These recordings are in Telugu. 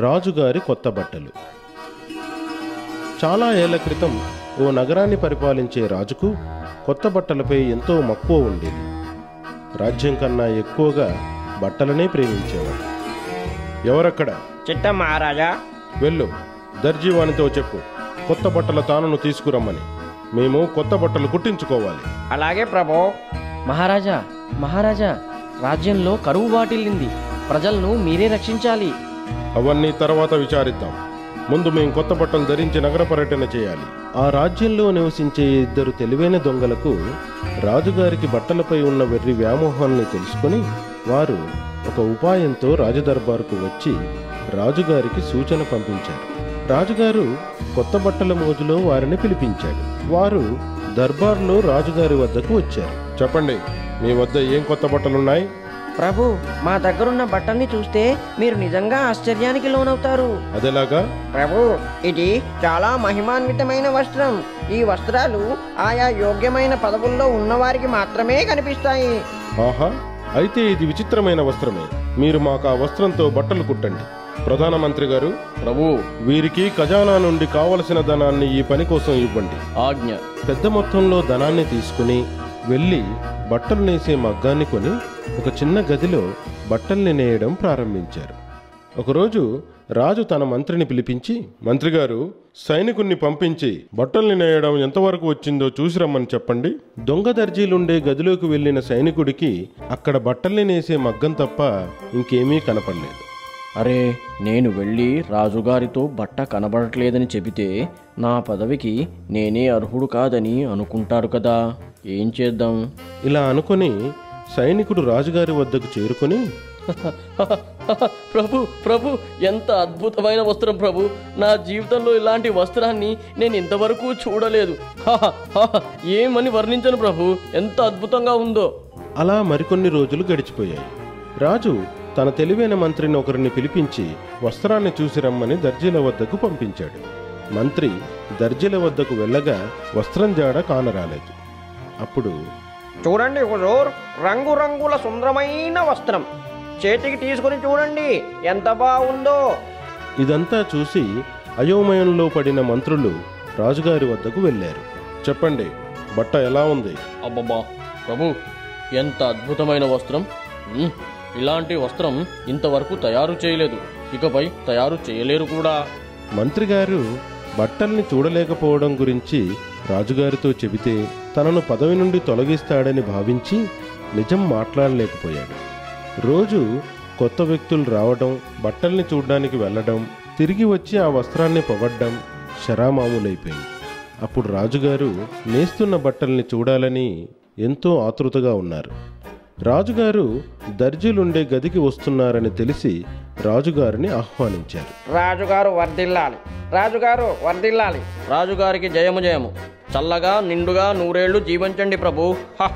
రాజుగారి కొత్త బట్టలు. చాలా ఏళ్ళ క్రితం ఓ నగరాన్ని పరిపాలించే రాజుకు కొత్త బట్టలపై ఎంతో మక్కువ ఉండేది. రాజ్యం కన్నా ఎక్కువగా బట్టలనే ప్రేమించేవాడు. ఎవరక్కడ? చిట్ట మహారాజా వెళ్ళు దర్జీవానితో చెప్పు. కొత్త బట్టల తానును తీసుకురమ్మని. మేము కొత్త బట్టలు కుట్టించుకోవాలి. అలాగే ప్రభు. మహారాజా మహారాజా రాజ్యంలో కరువు వాటిల్లింది. ప్రజలను మీరే రక్షించాలి. అవన్నీ తర్వాత విచారిద్దాం. ముందు మేము కొత్త బట్టలు ధరించి నగర పర్యటన చేయాలి. ఆ రాజ్యంలో నివసించే ఇద్దరు తెలివైన దొంగలకు రాజుగారికి బట్టలపై ఉన్న వెర్రి వ్యామోహాన్ని తెలుసుకుని వారు ఒక ఉపాయంతో రాజదర్బారుకు వచ్చి రాజుగారికి సూచన పంపించారు. రాజుగారు కొత్త బట్టల మోజులో వారిని పిలిపించాడు. వారు దర్బార్లో రాజుగారి వద్దకు వచ్చారు. చెప్పండి మీ వద్ద ఏం కొత్త బట్టలున్నాయి? ప్రభు మా దగ్గరున్న బట్టల్ని చూస్తే మీరు నిజంగా ఆశ్చర్యానికి లోనవుతారు. అదేలాగా? ప్రభు ఇది చాలా మహిమాన్వితమైన వస్త్రం. ఈ వస్త్రాలు ఆయా యోగ్యమైన పదవుల్లో ఉన్నవారికి మాత్రమే కనిపిస్తాయి. ఆహా అయితే ఇది విచిత్రమైన వస్త్రమే. మీరు మాకు ఆ వస్త్రంతో బట్టలు కుట్టండి. ప్రధానమంత్రి గారు ప్రభు. వీరికి ఖజానా నుండి కావలసిన ధనాన్ని ఈ పని కోసం ఇవ్వండి. ఆజ్ఞ. పెద్ద మొత్తంలో ధనాన్ని తీసుకుని వెళ్ళి బట్టలు నేసే మగ్గాన్ని కొని ఒక చిన్న గదిలో బట్టల్ని నేయడం ప్రారంభించారు. ఒకరోజు రాజు తన మంత్రిని పిలిపించి మంత్రిగారు సైనికుణ్ణి పంపించి బట్టల్ని నేయడం ఎంతవరకు వచ్చిందో చూసి రమ్మని చెప్పండి. దొంగ దర్జీలుండే గదిలోకి వెళ్ళిన సైనికుడికి అక్కడ బట్టల్ని నేసే మగ్గం తప్ప ఇంకేమీ కనపడలేదు. అరే నేను వెళ్ళి రాజుగారితో బట్ట కనబడట్లేదని చెబితే నా పదవికి నేనే అర్హుడు కాదని అనుకుంటారు కదా. ఏం చేద్దాం? ఇలా అనుకొని సైనికుడు రాజుగారి వద్దకు చేరుకొని ప్రభు ప్రభు ఎంత అద్భుతమైన వస్త్రం ప్రభు. నా జీవితంలో ఇలాంటి వస్త్రాన్ని నేను ఇంతవరకు చూడలేదు. ఏమని వర్ణించను ప్రభు? ఎంత అద్భుతంగా ఉందో. అలా మరికొన్ని రోజులు గడిచిపోయాయి. రాజు తన తెలివైన మంత్రిని ఒకరిని పిలిపించి వస్త్రాన్ని చూసి రమ్మని దర్జీల వద్దకు పంపించాడు. మంత్రి దర్జీల వద్దకు వెళ్ళగా వస్త్రం జాడ కానరాలేదు. అప్పుడు చూడండి హుజూర్ రంగురంగుల సుందరమైన వస్త్రం. చేతికి తీసుకుని చూడండి ఎంత బాగుందో. ఇదంతా చూసి అయోమయంలో పడిన మంత్రులు రాజుగారి వద్దకు వెళ్ళారు. చెప్పండి బట్ట ఎలా ఉంది? అబ్బబ్బా ప్రభు ఎంత అద్భుతమైన వస్త్రం. ఉమ్, ఇలాంటి వస్త్రం ఇంతవరకు తయారు చేయలేదు. ఇకపై తయారు చేయలేరు కూడా. మంత్రి గారు బట్టల్ని చూడలేకపోవడం గురించి రాజుగారితో చెబితే తనను పదవి నుండి తొలగిస్తాడని భావించి నిజం మాట్లాడలేకపోయాడు. రోజు కొత్త వ్యక్తులు రావడం బట్టల్ని చూడ్డానికి వెళ్ళడం తిరిగి వచ్చి ఆ వస్త్రాన్ని పొగడ్డం శరామామూలైపోయింది. అప్పుడు రాజుగారు నేస్తున్న బట్టల్ని చూడాలని ఎంతో ఆతృతగా ఉన్నారు. రాజుగారు దర్జీలుండే గదికి వస్తున్నారని తెలిసి రాజుగారిని ఆహ్వానించారు. రాజుగారు వర్ధిల్లాలి. రాజుగారు వర్ధిల్లాలి. రాజుగారికి జయము జయము. చల్లగా నిండుగా నూరేళ్ళు జీవించండి ప్రభు. హ,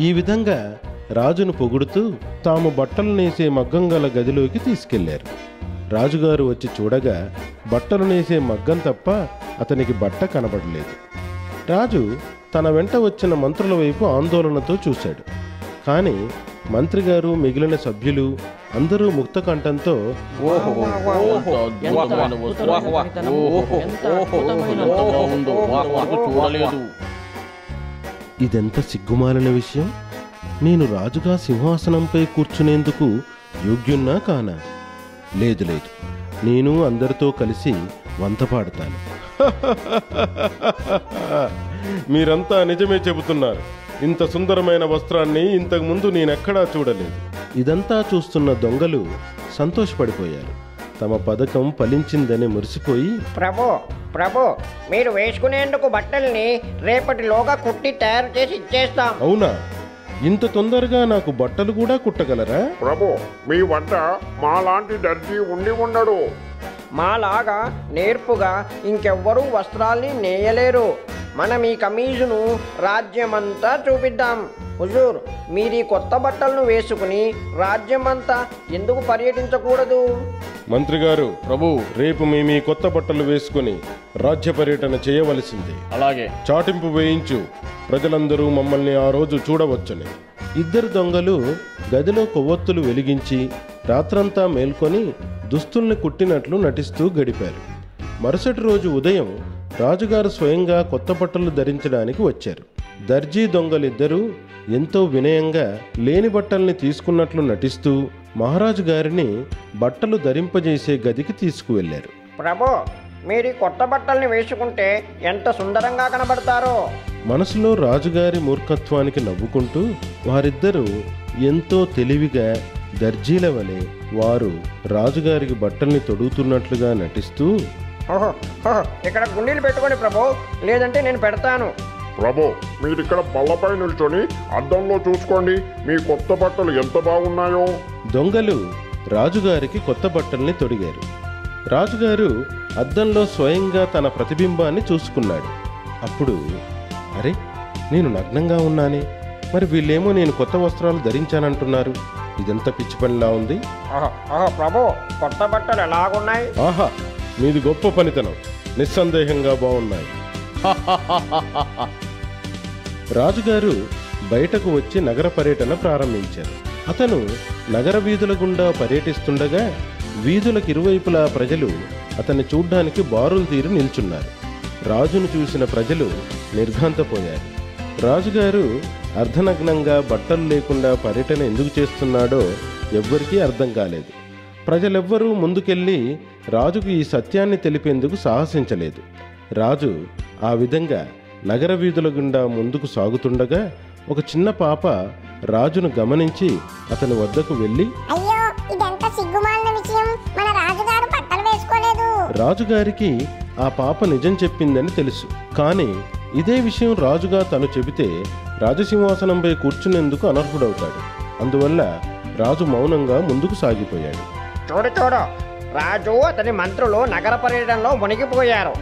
ఈ విధంగా రాజును పొగుడుతూ తాము బట్టలు నేసే మగ్గం గల గదిలోకి తీసుకెళ్ళారు. రాజుగారు వచ్చి చూడగా బట్టలు నేసే మగ్గం తప్ప అతనికి బట్ట కనబడలేదు. రాజు తన వెంట వచ్చిన మంత్రుల వైపు ఆందోళనతో చూశాడు. కానీ మంత్రిగారు మిగిలిన సభ్యులు అందరూ ముక్త కంఠంతో ఇదెంత సిగ్గుమాలిన విషయం? నేను రాజుగా సింహాసనంపై కూర్చునేందుకు యోగ్యున్నా కానా? లేదు లేదు. నేను అందరితో కలిసి వంత పాడతాను. మీరంతా నిజమే చెబుతున్నారు. ఇంత సుందరమైన వస్త్రాన్ని ఇంతకు ముందు నేనెక్కడా చూడలేదు. ఇదంతా చూస్తున్న దొంగలు సంతోషపడిపోయారు. తమ పథకం ఫలించిందని మురిసిపోయి ప్రభు ప్రభు మీరు వేసుకునేందుకు బట్టల్ని రేపటిలోగా కుట్టి తయారు చేసి ఇచ్చేస్తాం. అవునా? ఇంత తొందరగా నాకు బట్టలు కూడా కుట్టగలరా? ప్రభు మీ వద్ద మాలాంటి దర్జీ ఉండి ఉండడు. మాలాగా నేర్పుగా ఇంకెవ్వరూ వస్త్రాల్ని నేయలేరు. మనం ఈ కమీజును రాజ్యమంతా చూపిద్దాం. హుజూర్ మీరు ఈ కొత్త బట్టలను వేసుకుని రాజ్యమంతా ఎందుకు పర్యటించకూడదు? మంత్రి గారు ప్రభు రేపు మేము ఈ కొత్త బట్టలు వేసుకుని రాజ్య పర్యటన చేయవలసిందే. అలాగే. చాటింపు వేయించు. ప్రజలందరూ మమ్మల్ని ఆ రోజు చూడవచ్చని. ఇద్దరు దొంగలు గదిలో కొవ్వొత్తులు వెలిగించి రాత్రంతా మేల్కొని దుస్తుల్ని కుట్టినట్లు నటిస్తూ గడిపారు. మరుసటి రోజు ఉదయం రాజుగారు స్వయంగా కొత్త బట్టలు ధరించడానికి వచ్చారు. దర్జీ దొంగలిద్దరూ ఎంతో వినయంగా లేని బట్టల్ని తీసుకున్నట్లు నటిస్తూ మహారాజు గారిని బట్టలు ధరింపజేసే గదికి తీసుకువెళ్ళారు ప్రభు మీరు కొత్త బట్టల్ని వేసుకుంటే ఎంత సుందరంగా కనబడతారో. మనసులో రాజుగారి మూర్ఖత్వానికి నవ్వుకుంటూ వారిద్దరూ ఎంతో తెలివిగా దర్జీల వలె వారు రాజుగారికి బట్టల్ని తొడుగుతున్నట్లుగా నటిస్తూ ఇక్కడ గుండీలు పెట్టుకోండి ప్రభు లేదంటే నేను పెడతాను. ప్రభు మీరిక్కడ బల్లపై నిల్చొని అద్దంలో చూసుకోండి. మీ కొత్త బట్టలు ఎంత బాగున్నాయో. దొంగలు రాజుగారికి కొత్త బట్టల్ని తొడిగారు. రాజుగారు అద్దంలో స్వయంగా తన ప్రతిబింబాన్ని చూసుకున్నాడు. అప్పుడు అరే నేను నగ్నంగా ఉన్నానే. మరి వీళ్ళేమో నేను కొత్త వస్త్రాలు ధరించానంటున్నారు. ఇదెంత పిచ్చి పనిలా ఉంది? ప్రభు కొత్త బట్టలు ఎలాగున్నాయి? ఆహా మీది గొప్ప పనితనం. నిస్సందేహంగా బాగున్నాయి రాజుగారు బయటకు వచ్చి నగర పర్యటన ప్రారంభించారు. అతను నగర వీధుల గుండా పర్యటిస్తుండగా వీధులకు ఇరువైపులా ప్రజలు అతన్ని చూడ్డానికి బారులు తీరు నిల్చున్నారు. రాజును చూసిన ప్రజలు నిర్ఘాంతపోయారు. రాజుగారు అర్ధనగ్నంగా బట్టలు లేకుండా పర్యటన ఎందుకు చేస్తున్నాడో ఎవ్వరికీ అర్థం కాలేదు. ప్రజలెవ్వరూ ముందుకెళ్ళి రాజుకు ఈ సత్యాన్ని తెలిపేందుకు సాహసించలేదు. రాజు ఆ విధంగా నగర వీధుల గుండా ముందుకు సాగుతుండగా ఒక చిన్న పాప రాజును గమనించి అతని వద్దకు వెళ్ళి రాజుగారికి ఆ పాప నిజం చెప్పిందని తెలుసు. కానీ ఇదే విషయం రాజుగా తను చెబితే రాజసింహాసనంపై కూర్చునేందుకు అనర్హుడవుతాడు. అందువల్ల రాజు మౌనంగా ముందుకు సాగిపోయాడు. చూడు చూడు. రాజు అతని మంత్రులు నగర పర్యటనలో మునిగిపోయారు.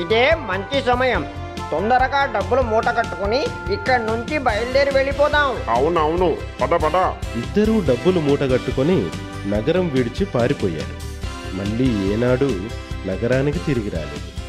ఇదే మంచి సమయం. తొందరగా డబ్బులు మూట కట్టుకుని ఇక్కడి నుంచి బయలుదేరి వెళ్ళిపోదాం. అవునవును. పద పద. ఇద్దరూ డబ్బులు మూటగట్టుకొని నగరం విడిచి పారిపోయారు. మళ్ళీ ఏనాడు నగరానికి తిరిగి రాలేదు.